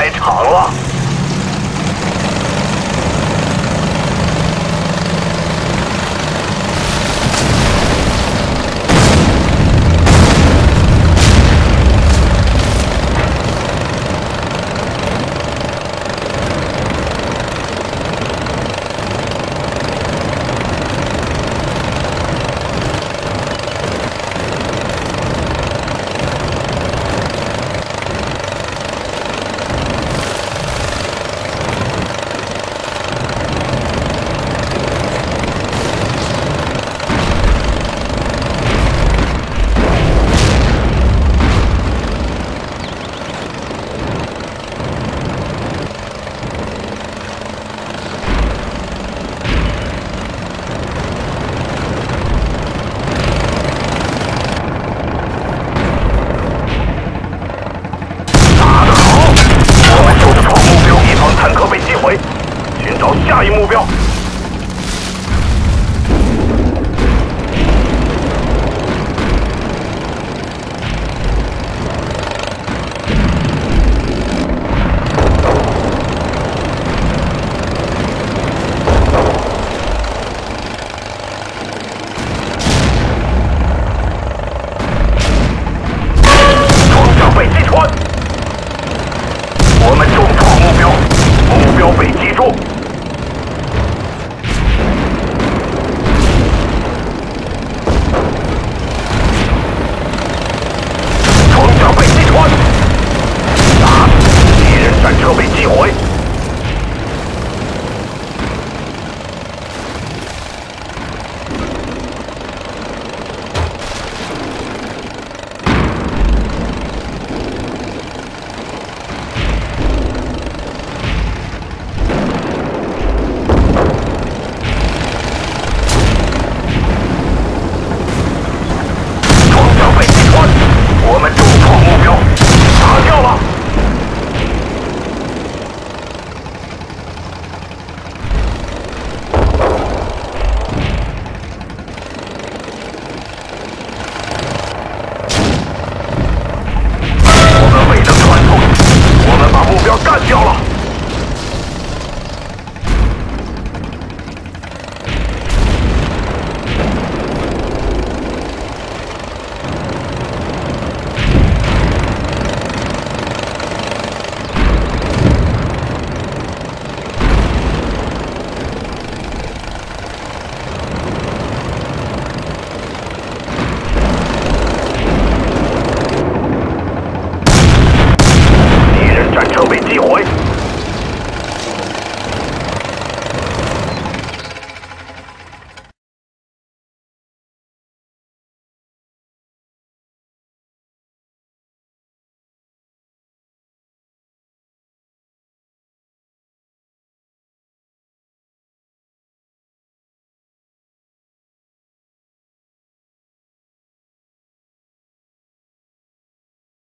太长了。找下一目标。装甲被击穿。我们中目标，目标被击中。击回。